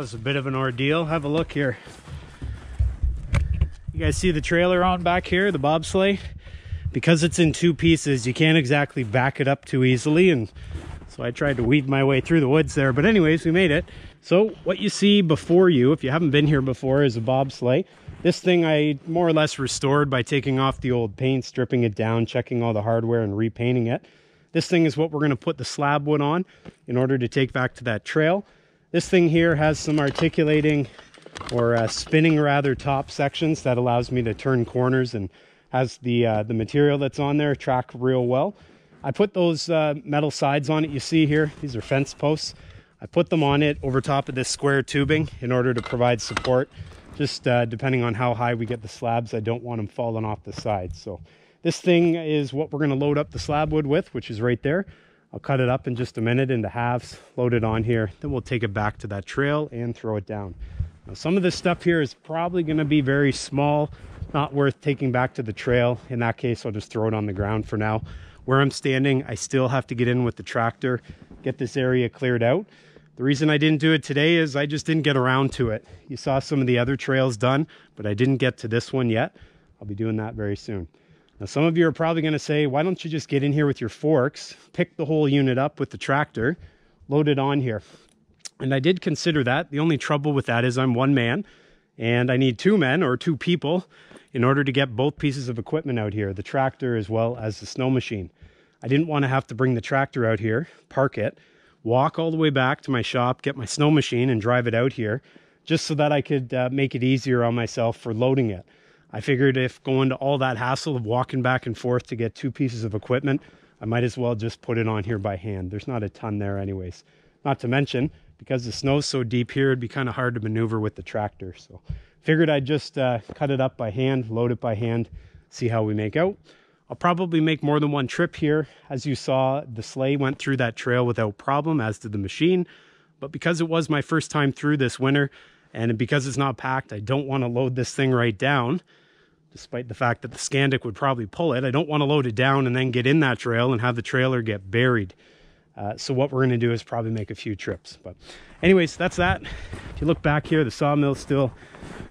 was a bit of an ordeal. Have a look here. You guys see the trailer on back here, the bobsleigh? Because it's in two pieces, you can't exactly back it up too easily. And so I tried to weave my way through the woods there. But anyways, we made it. So what you see before you, if you haven't been here before, is a bobsleigh. This thing I more or less restored by taking off the old paint, stripping it down, checking all the hardware and repainting it. This thing is what we're going to put the slab wood on in order to take back to that trail. This thing here has some articulating or uh, spinning rather top sections that allows me to turn corners and has the uh, the material that's on there track real well. I put those uh, metal sides on it you see here. These are fence posts. I put them on it over top of this square tubing in order to provide support. Just uh, depending on how high we get the slabs, I don't want them falling off the sides. So this thing is what we're going to load up the slab wood with, which is right there. I'll cut it up in just a minute into halves, load it on here, then we'll take it back to that trail and throw it down. Now, some of this stuff here is probably going to be very small, not worth taking back to the trail. In that case, I'll just throw it on the ground for now. Where I'm standing, I still have to get in with the tractor, get this area cleared out. The reason I didn't do it today is I just didn't get around to it. You saw some of the other trails done, but I didn't get to this one yet. I'll be doing that very soon. Now, some of you are probably going to say, why don't you just get in here with your forks, pick the whole unit up with the tractor, load it on here. And I did consider that. The only trouble with that is I'm one man and I need two men or two people in order to get both pieces of equipment out here, the tractor as well as the snow machine. I didn't want to have to bring the tractor out here, park it, walk all the way back to my shop, get my snow machine and drive it out here just so that I could uh, make it easier on myself for loading it. I figured if going to all that hassle of walking back and forth to get two pieces of equipment, I might as well just put it on here by hand. There's not a ton there anyways. Not to mention, because the snow's so deep here, it'd be kind of hard to maneuver with the tractor. So figured I'd just uh, cut it up by hand, load it by hand, see how we make out. I'll probably make more than one trip here. As you saw, the sleigh went through that trail without problem, as did the machine. But because it was my first time through this winter, and because it's not packed, I don't want to load this thing right down despite the fact that the Skandic would probably pull it. I don't want to load it down and then get in that trail and have the trailer get buried. Uh, so what we're going to do is probably make a few trips. But anyways, that's that. If you look back here, the sawmill's still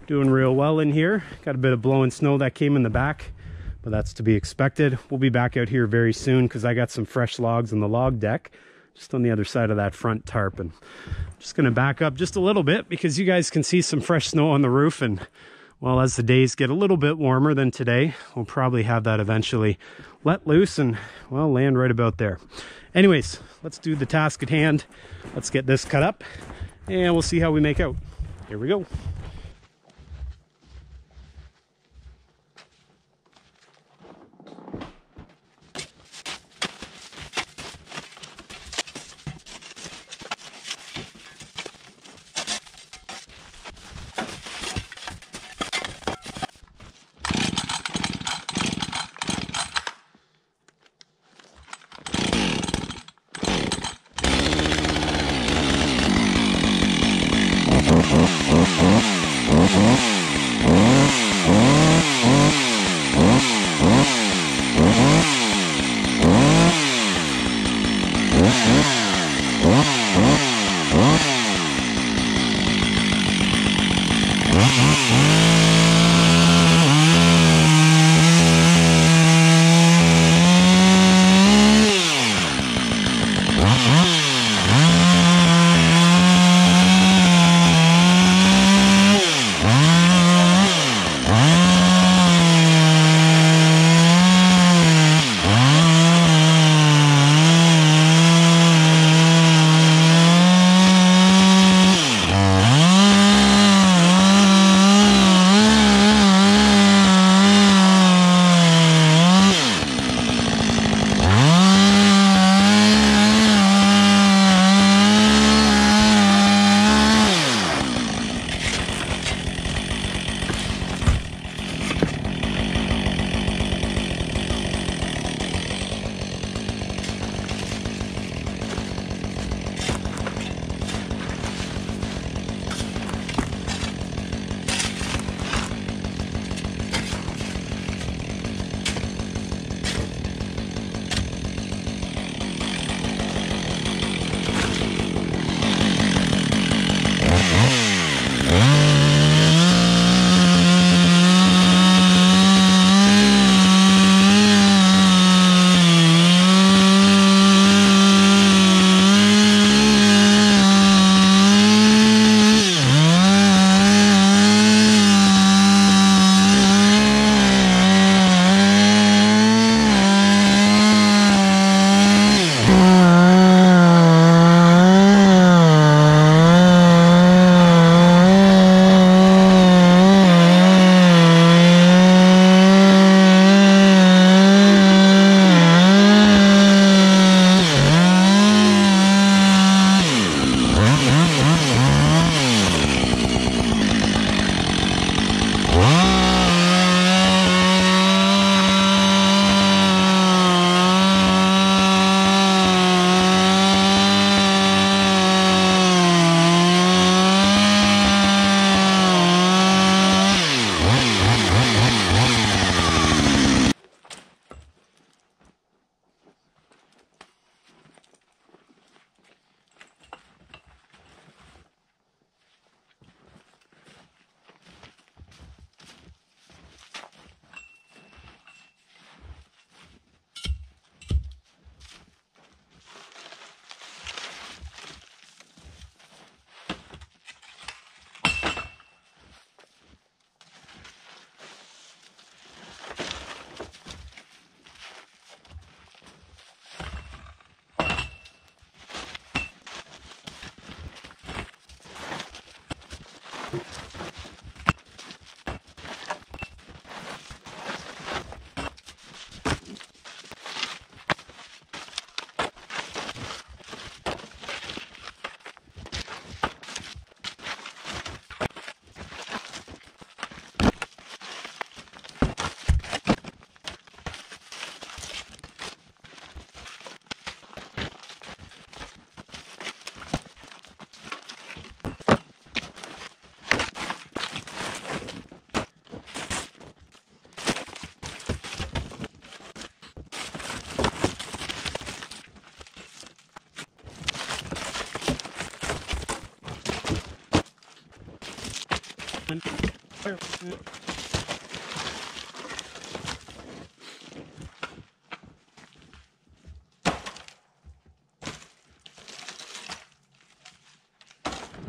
doing real well in here. Got a bit of blowing snow that came in the back, but that's to be expected. We'll be back out here very soon because I got some fresh logs on the log deck just on the other side of that front tarp. And I'm just going to back up just a little bit because you guys can see some fresh snow on the roof and well, as the days get a little bit warmer than today, we'll probably have that eventually let loose and, well, land right about there. Anyways, let's do the task at hand. Let's get this cut up and we'll see how we make out. Here we go. Música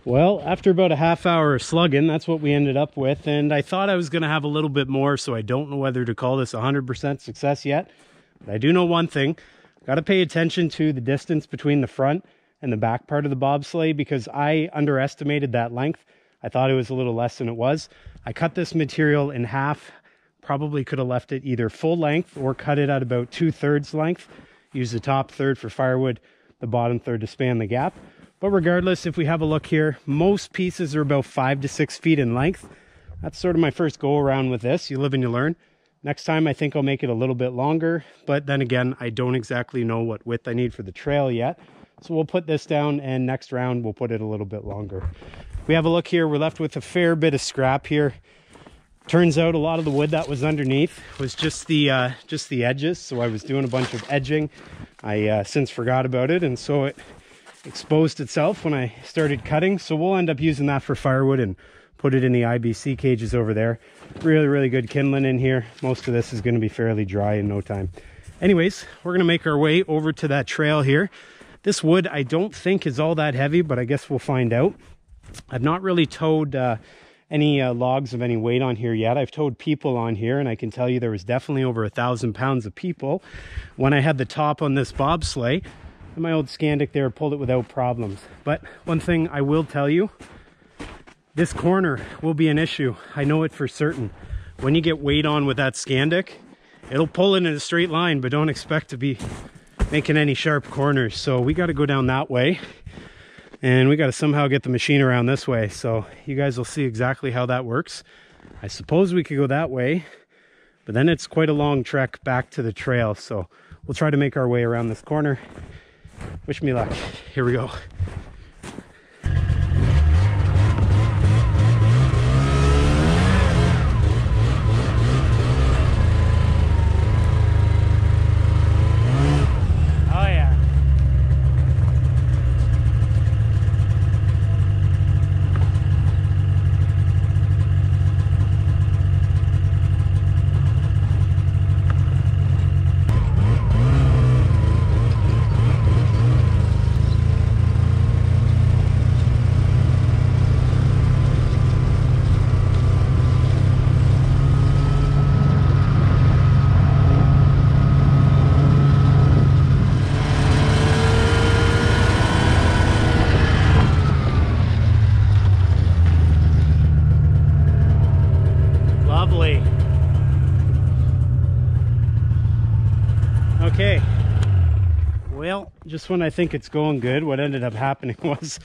Well, after about a half hour of slugging, that's what we ended up with. And I thought I was going to have a little bit more, so I don't know whether to call this 100% success yet. But I do know one thing. Got to pay attention to the distance between the front and the back part of the bobsleigh because I underestimated that length. I thought it was a little less than it was. I cut this material in half. Probably could have left it either full length or cut it at about two thirds length. Use the top third for firewood, the bottom third to span the gap. But regardless, if we have a look here, most pieces are about five to six feet in length. That's sort of my first go around with this. You live and you learn. Next time, I think I'll make it a little bit longer. But then again, I don't exactly know what width I need for the trail yet. So we'll put this down and next round, we'll put it a little bit longer. We have a look here. We're left with a fair bit of scrap here. Turns out a lot of the wood that was underneath was just the uh, just the edges. So I was doing a bunch of edging. I uh, since forgot about it. And so it exposed itself when I started cutting. So we'll end up using that for firewood and put it in the IBC cages over there. Really, really good kindling in here. Most of this is going to be fairly dry in no time. Anyways, we're going to make our way over to that trail here. This wood I don't think is all that heavy, but I guess we'll find out. I've not really towed uh, any uh, logs of any weight on here yet. I've towed people on here, and I can tell you there was definitely over a thousand pounds of people when I had the top on this bobsleigh And my old Skandic there pulled it without problems. But one thing I will tell you, this corner will be an issue. I know it for certain. When you get weight on with that Skandic, it'll pull it in a straight line, but don't expect to be making any sharp corners. So we got to go down that way and we got to somehow get the machine around this way. So you guys will see exactly how that works. I suppose we could go that way, but then it's quite a long trek back to the trail. So we'll try to make our way around this corner Wish me luck. Here we go. Just when I think it's going good, what ended up happening was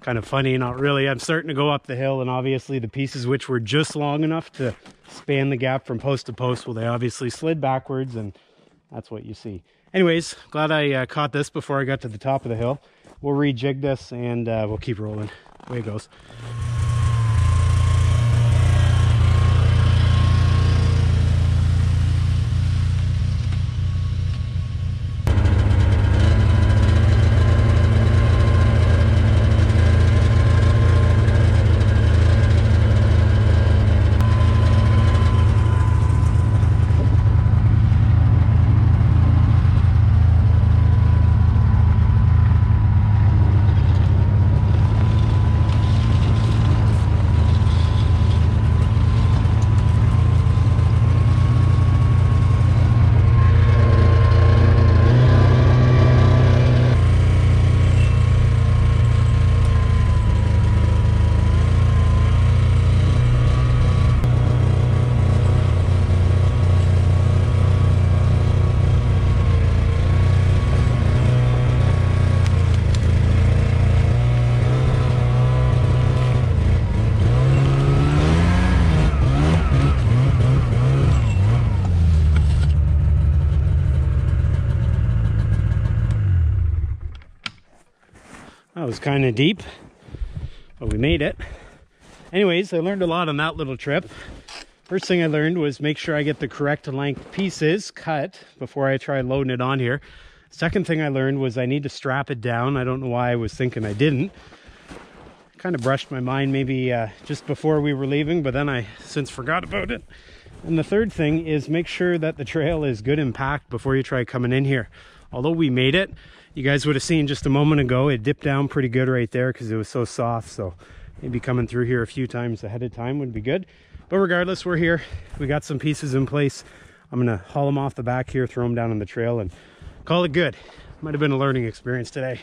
kind of funny, not really. I'm starting to go up the hill and obviously the pieces which were just long enough to span the gap from post to post, well, they obviously slid backwards and that's what you see. Anyways, glad I uh, caught this before I got to the top of the hill. We'll rejig this and uh, we'll keep rolling. Away it goes. was kind of deep, but we made it. Anyways, I learned a lot on that little trip. First thing I learned was make sure I get the correct length pieces cut before I try loading it on here. Second thing I learned was I need to strap it down. I don't know why I was thinking I didn't. kind of brushed my mind maybe uh, just before we were leaving, but then I since forgot about it. And the third thing is make sure that the trail is good and packed before you try coming in here. Although we made it, you guys would have seen just a moment ago, it dipped down pretty good right there because it was so soft. So maybe coming through here a few times ahead of time would be good. But regardless, we're here. We got some pieces in place. I'm gonna haul them off the back here, throw them down on the trail and call it good. Might have been a learning experience today.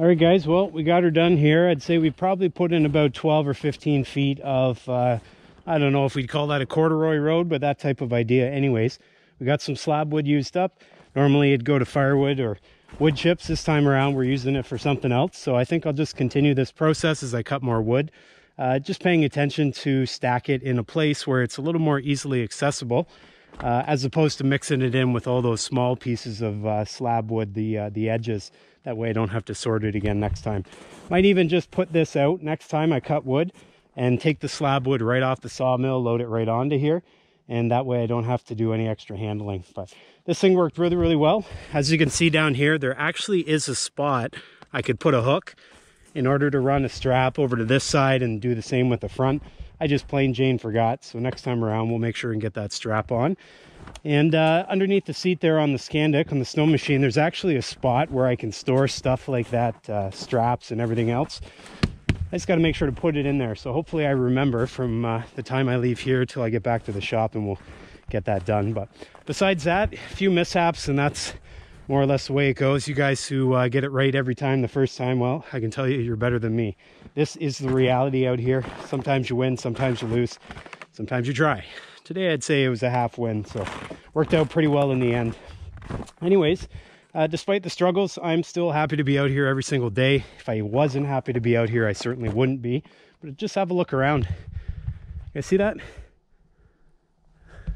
All right, guys, well, we got her done here. I'd say we probably put in about 12 or 15 feet of, uh, I don't know if we'd call that a corduroy road, but that type of idea anyways. We got some slab wood used up. Normally it'd go to firewood or wood chips. This time around, we're using it for something else. So I think I'll just continue this process as I cut more wood. Uh, just paying attention to stack it in a place where it's a little more easily accessible. Uh, as opposed to mixing it in with all those small pieces of uh, slab wood, the, uh, the edges. That way I don't have to sort it again next time. Might even just put this out next time I cut wood and take the slab wood right off the sawmill, load it right onto here. And that way I don't have to do any extra handling. But this thing worked really, really well. As you can see down here, there actually is a spot I could put a hook in order to run a strap over to this side and do the same with the front. I just plain Jane forgot. So next time around, we'll make sure and get that strap on. And uh, underneath the seat there on the Skandic, on the snow machine, there's actually a spot where I can store stuff like that, uh, straps and everything else. I just got to make sure to put it in there. So hopefully I remember from uh, the time I leave here till I get back to the shop and we'll get that done. But besides that, a few mishaps and that's more or less the way it goes. You guys who uh, get it right every time the first time, well, I can tell you you're better than me. This is the reality out here. Sometimes you win, sometimes you lose, sometimes you try. Today I'd say it was a half win, so worked out pretty well in the end. Anyways, uh, despite the struggles, I'm still happy to be out here every single day. If I wasn't happy to be out here, I certainly wouldn't be. But just have a look around. You guys see that?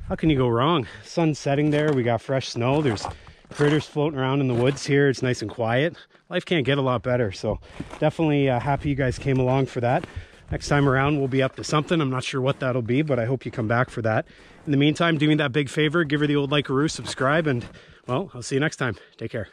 How can you go wrong? Sun setting there, we got fresh snow. There's critters floating around in the woods here. It's nice and quiet. Life can't get a lot better. So definitely uh, happy you guys came along for that next time around we'll be up to something. I'm not sure what that'll be but i hope you come back for that. In the meantime do me that big favor give her the old like a subscribe and well i'll see you next time. Take care